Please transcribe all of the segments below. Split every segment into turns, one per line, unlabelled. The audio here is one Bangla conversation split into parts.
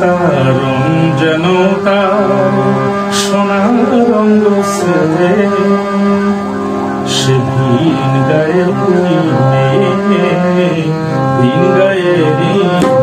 তার যেন তার সোনার রঙ ছেড়ে গায়ে ভিন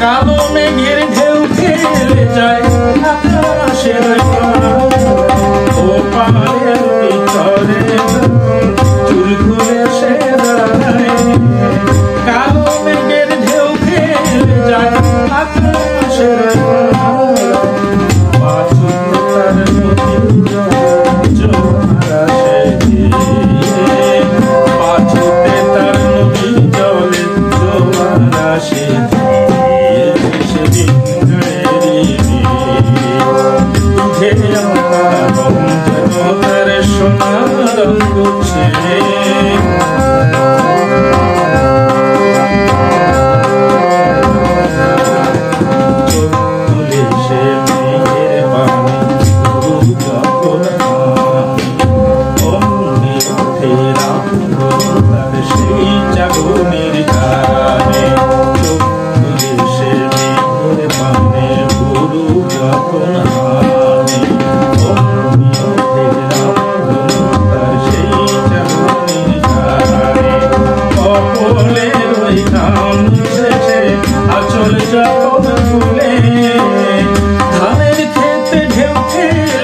কালো মেঘের ঢেউ খেলে যায় সোনার সোনার গুছে till